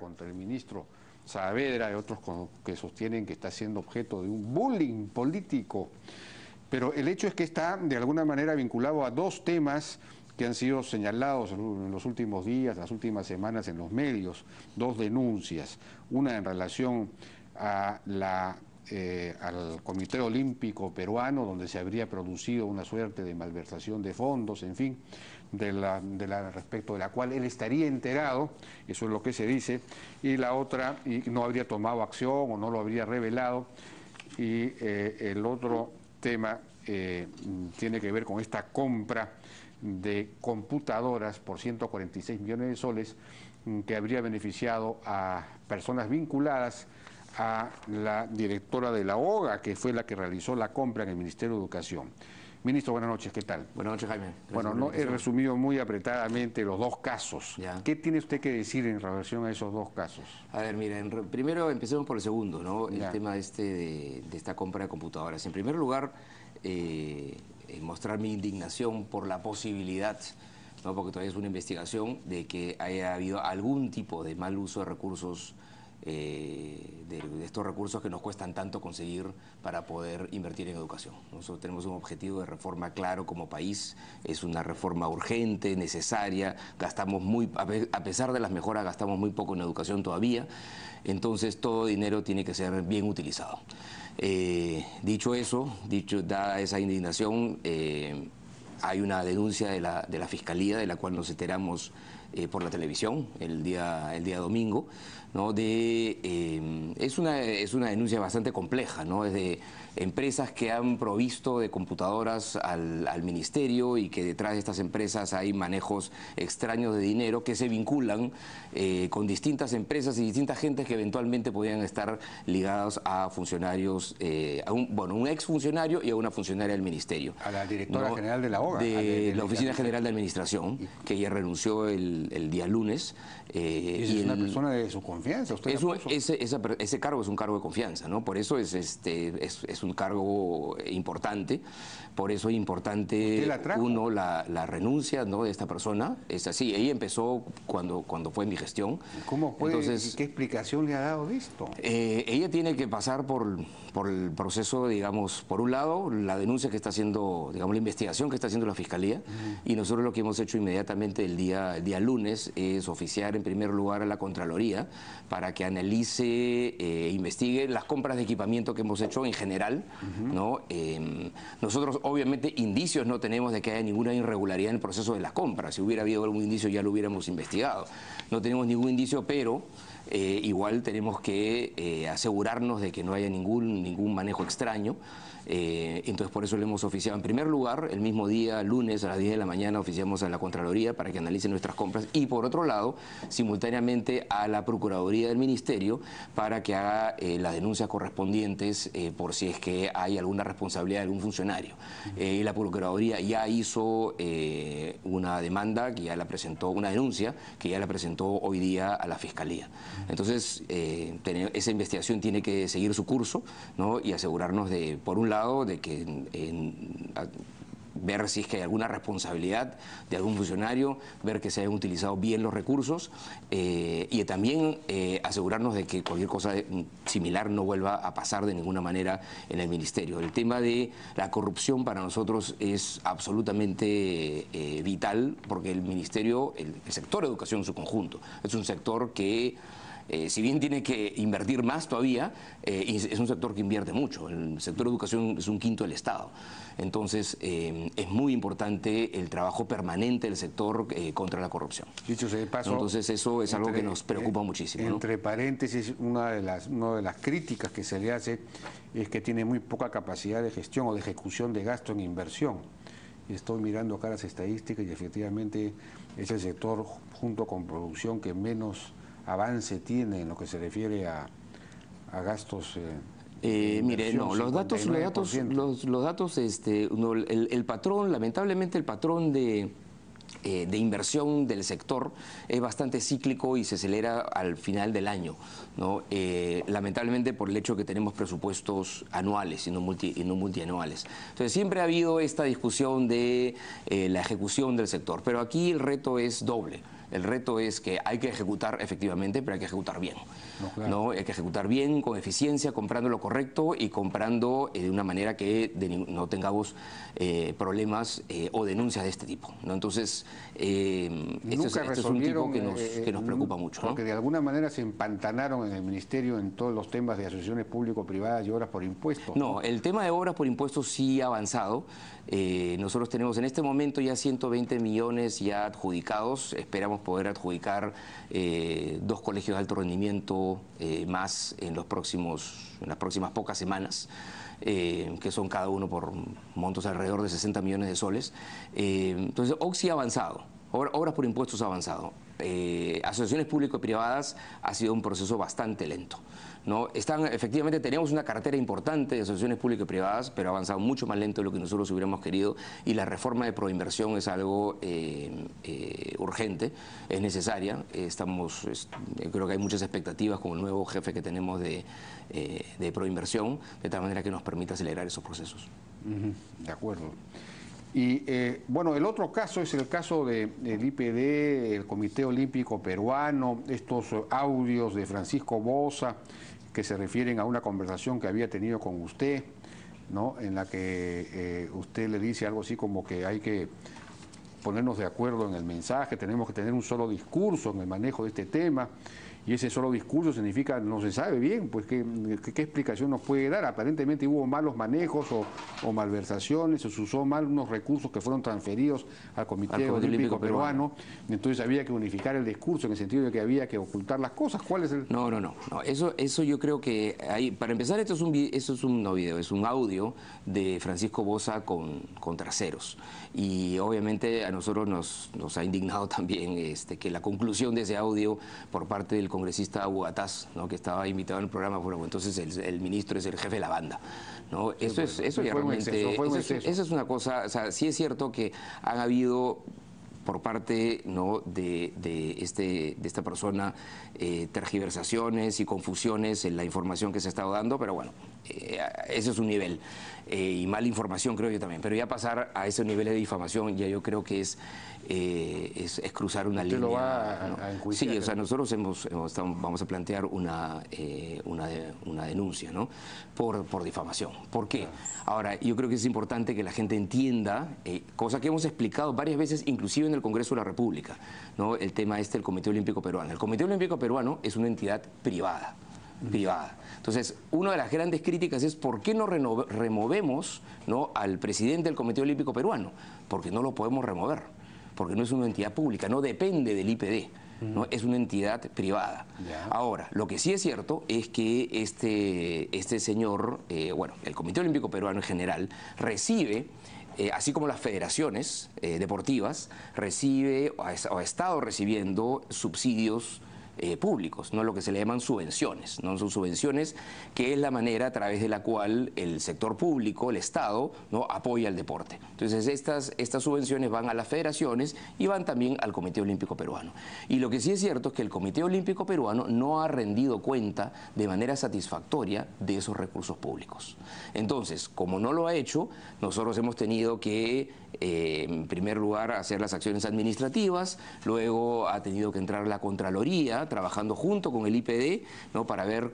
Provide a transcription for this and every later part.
contra el ministro Saavedra y otros que sostienen que está siendo objeto de un bullying político. Pero el hecho es que está de alguna manera vinculado a dos temas que han sido señalados en los últimos días, las últimas semanas en los medios, dos denuncias, una en relación a la eh, al Comité Olímpico Peruano, donde se habría producido una suerte de malversación de fondos, en fin, de respecto de la cual él estaría enterado, eso es lo que se dice, y la otra, no habría tomado acción o no lo habría revelado, y eh, el otro tema eh, tiene que ver con esta compra de computadoras por 146 millones de soles mm, que habría beneficiado a personas vinculadas a la directora de la OGA, que fue la que realizó la compra en el Ministerio de Educación. Ministro, buenas noches, ¿qué tal? Buenas noches, Jaime. bueno, no, he resumido muy apretadamente los dos casos. ¿Qué tiene usted que decir en relación a esos dos casos? A ver, mira, primero empecemos por el segundo, ¿no? El tema este de, esta compra de computadoras. En primer lugar, eh, eh, mostrar mi indignación por la posibilidad ¿no? porque todavía es una investigación, de que haya habido algún tipo de mal uso de recursos eh, de, estos recursos que nos cuestan tanto conseguir para poder invertir en educación. Nosotros tenemos un objetivo de reforma claro como país, es una reforma urgente, necesaria, gastamos muy, a pesar de las mejoras, gastamos muy poco en educación todavía, entonces todo dinero tiene que ser bien utilizado. Eh, dicho eso, dicho, dada esa indignación, eh, hay una denuncia de la, de la, Fiscalía, de la cual nos enteramos por la televisión el día, el día domingo, ¿no? de, eh, es, una, es una denuncia bastante compleja, ¿no? es de empresas que han provisto de computadoras al, ministerio y que detrás de estas empresas hay manejos extraños de dinero que se vinculan eh, con distintas empresas y distintas gentes que eventualmente podrían estar ligados a funcionarios, eh, a un, bueno, un exfuncionario y a una funcionaria del ministerio. A la directora general de la De, la Oficina General de Administración, que ya renunció el, día lunes. Eh, ¿Y es una persona de su confianza? ese, ese, cargo es un cargo de confianza, ¿no? Por eso es, este, es, es un cargo importante, por eso es importante, uno, la, renuncia ¿no? de esta persona. Es así, ella empezó cuando, cuando fue mi gestión. ¿Cómo fue? Entonces, ¿Qué explicación le ha dado de esto? Eh, ella tiene que pasar por, por el proceso, digamos, por un lado, la denuncia que está haciendo, digamos, la investigación que está haciendo la Fiscalía, y nosotros lo que hemos hecho inmediatamente el día, el día lunes es oficiar en primer lugar a la Contraloría para que analice e investigue las compras de equipamiento que hemos hecho en general ¿no? Em, nosotros obviamente indicios no tenemos de que haya ninguna irregularidad en el proceso de las compras. Si hubiera habido algún indicio ya lo hubiéramos investigado. No tenemos ningún indicio, pero eh, igual tenemos que eh, asegurarnos de que no haya ningún, ningún manejo extraño. Eh, entonces por eso le hemos oficiado en primer lugar, el mismo día, lunes a las 10 de la mañana, oficiamos a la Contraloría para que analice nuestras compras y por otro lado, simultáneamente a la Procuraduría del Ministerio para que haga las denuncias correspondientes por si es que hay alguna responsabilidad de algún funcionario. la Procuraduría ya hizo una demanda que ya la presentó, una denuncia que ya la presentó hoy día a la Fiscalía. Entonces, eh, esa investigación tiene que seguir su curso y asegurarnos de, por un lado, de que ver si es que hay alguna responsabilidad de algún funcionario, ver que se hayan utilizado bien los recursos eh, y también eh, asegurarnos de que cualquier cosa similar no vuelva a pasar de ninguna manera en el Ministerio. El tema de la corrupción para nosotros es absolutamente vital porque el Ministerio, el, el sector de educación en su conjunto, es un sector que eh, si bien tiene que invertir más todavía, eh, es un sector que invierte mucho. El sector de educación es un quinto del Estado. Entonces, eh, es muy importante el trabajo permanente del sector contra la corrupción. Dicho sea de paso, Entonces, eso es algo que nos preocupa muchísimo. Entre paréntesis, una de, las, una de las críticas que se le hace es que tiene muy poca capacidad de gestión o de ejecución de gasto en inversión. Estoy mirando acá las estadísticas y efectivamente es el sector junto con producción que menos avance tiene en lo que se refiere a, gastos? Eh, eh, mire, no, los datos, los datos, los, datos, este, el, patrón, lamentablemente el patrón de, eh, de inversión del sector es bastante cíclico y se acelera al final del año, ¿no? lamentablemente por el hecho que tenemos presupuestos anuales y no, multi, y no multianuales. Entonces siempre ha habido esta discusión de la ejecución del sector, pero aquí el reto es doble. El reto es que hay que ejecutar efectivamente, pero hay que ejecutar bien. No, Hay que ejecutar bien, con eficiencia, comprando lo correcto y comprando eh, de una manera que no tengamos eh, problemas eh, o denuncias de este tipo. ¿no? Entonces, esto es, un tipo que nos, preocupa mucho. Porque de alguna manera se empantanaron en el Ministerio en todos los temas de asociaciones público-privadas y obras por impuestos. No, el tema de obras por impuestos sí ha avanzado. Nosotros tenemos en este momento ya 120 millones ya adjudicados. Esperamos poder adjudicar dos colegios de alto rendimiento eh, más en, los próximos, en las próximas pocas semanas. Eh, que son cada uno por montos alrededor de 60 millones de soles. Eh, entonces, ha avanzado, obras por impuestos ha avanzado. asociaciones público-privadas ha sido un proceso bastante lento. ¿no? Están, efectivamente, tenemos una cartera importante de asociaciones públicas y privadas, pero ha avanzado mucho más lento de lo que nosotros hubiéramos querido y la reforma de proinversión es algo eh, eh, urgente, es necesaria. Estamos, creo que hay muchas expectativas con el nuevo jefe que tenemos de, eh, de proinversión, de tal manera que nos permita acelerar esos procesos. De acuerdo. Y bueno, el otro caso es el caso del IPD, el Comité Olímpico Peruano, estos audios de Francisco Bosa que se refieren a una conversación que había tenido con usted, ¿no? en la que eh, usted le dice algo así como que hay que ponernos de acuerdo en el mensaje, tenemos que tener un solo discurso en el manejo de este tema y ese solo discurso significa no se sabe bien, pues qué, qué, explicación nos puede dar. Aparentemente hubo malos manejos o, malversaciones, o se usó mal unos recursos que fueron transferidos al Comité Olímpico, Peruano, entonces había que unificar el discurso en el sentido de que había que ocultar las cosas. ¿Cuál es el...? No, no, no, no. Eso, eso yo creo que, hay, para empezar, esto es un, eso es un no video, es un audio de Francisco Bosa con, con terceros. Y obviamente a nosotros nos, nos ha indignado también este, que la conclusión de ese audio por parte del congresista Hugataz, ¿no? que estaba invitado en el programa, bueno, entonces el, ministro es el jefe de la banda. ¿no? Eso, es, eso ya realmente, eso, es una cosa, o sea, sí es cierto que han habido por parte ¿no? de, este, de esta persona eh, tergiversaciones y confusiones en la información que se ha estado dando, pero bueno, eh, ese es un nivel. Eh, y mala información creo yo también. Pero ya pasar a ese nivel de difamación ya yo creo que es, es, cruzar una línea. Lo va a, sí, o sea, nosotros hemos, vamos a plantear una, una, una, denuncia ¿no? por, por difamación. ¿Por qué? Ahora, yo creo que es importante que la gente entienda, cosa que hemos explicado varias veces, inclusive en el Congreso de la República, ¿no? el tema este del Comité Olímpico Peruano. El Comité Olímpico Peruano es una entidad privada privada. Entonces, una de las grandes críticas es por qué no removemos ¿no? al presidente del Comité Olímpico Peruano, porque no lo podemos remover, porque no es una entidad pública, no depende del IPD. ¿no? Es una entidad privada. Ahora, lo que sí es cierto es que este, este señor, eh, bueno, el Comité Olímpico Peruano en general, recibe eh, así como las federaciones eh, deportivas, recibe o ha, estado recibiendo subsidios eh, públicos, no lo que se le llaman subvenciones. ¿no? Son subvenciones que es la manera a través de la cual el sector público, el Estado, ¿no? apoya el deporte. Entonces estas, estas subvenciones van a las federaciones y van también al Comité Olímpico Peruano. Y lo que sí es cierto es que el Comité Olímpico Peruano no ha rendido cuenta de manera satisfactoria de esos recursos públicos. Entonces, como no lo ha hecho, nosotros hemos tenido que eh, en primer lugar, hacer las acciones administrativas, luego ha tenido que entrar la Contraloría, trabajando junto con el IPD, ¿no? para ver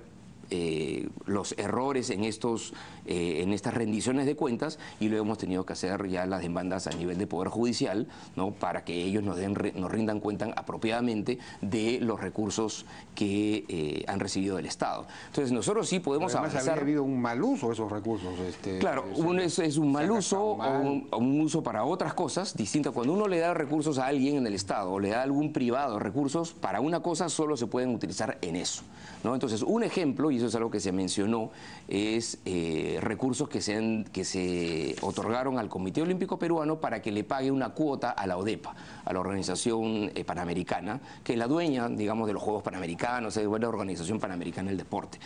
eh, los errores en, estos, eh, en estas rendiciones de cuentas y luego hemos tenido que hacer ya las demandas a nivel de Poder Judicial ¿no? para que ellos nos, den, nos rindan cuenta apropiadamente de los recursos que eh, han recibido del Estado. Entonces nosotros sí podemos Además, avanzar... había habido un mal uso de esos recursos. Este, claro, un, es, un mal uso o un, uso para otras cosas distintas. Cuando uno le da recursos a alguien en el Estado o le da a algún privado recursos, para una cosa solo se pueden utilizar en eso. ¿no? Entonces, un ejemplo, y eso es algo que se mencionó, es eh, recursos que se, que se otorgaron al Comité Olímpico Peruano para que le pague una cuota a la ODEPA, a la Organización eh, Panamericana, que es la dueña, digamos, de los Juegos Panamericanos, es la Organización Panamericana del Deporte.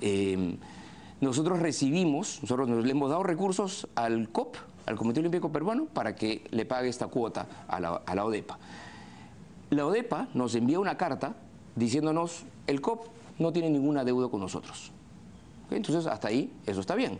Em, nosotros recibimos, nosotros nos le hemos dado recursos al COP, al Comité Olímpico Peruano, para que le pague esta cuota a la, a la ODEPA. La ODEPA nos envía una carta diciéndonos, el COP no tiene ninguna deuda con nosotros. Entonces, hasta ahí, eso está bien.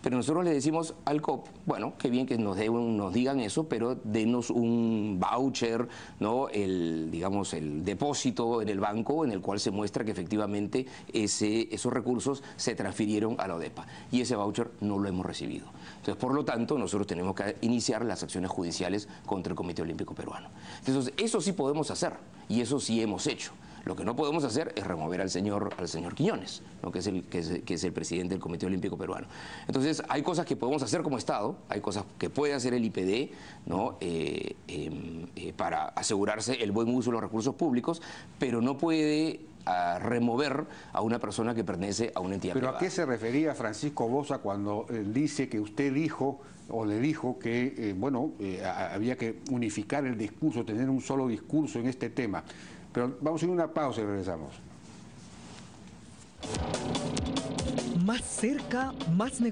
pero nosotros le decimos al COP, bueno, qué bien que nos, nos digan eso, pero denos un voucher, ¿no? El, digamos, el depósito en el banco en el cual se muestra que efectivamente ese, esos recursos se transfirieron a la ODEPA. Y ese voucher no lo hemos recibido. Entonces, por lo tanto, nosotros tenemos que iniciar las acciones judiciales contra el Comité Olímpico Peruano. Entonces, eso sí podemos hacer y eso sí hemos hecho. Lo que no podemos hacer es remover al señor, al señor Quiñones, que, es el, que, es, el presidente del Comité Olímpico Peruano. Entonces, hay cosas que podemos hacer como Estado, hay cosas que puede hacer el IPD ¿no? Eh, em, eh, para asegurarse el buen uso de los recursos públicos, pero no puede ah, remover a una persona que pertenece a una entidad ¿Pero a qué se refería Francisco Bosa cuando dice que usted dijo o le dijo que, eh, bueno, había que unificar el discurso, tener un solo discurso en este tema? Pero vamos a ir a una pausa y regresamos. Más cerca, más negocios.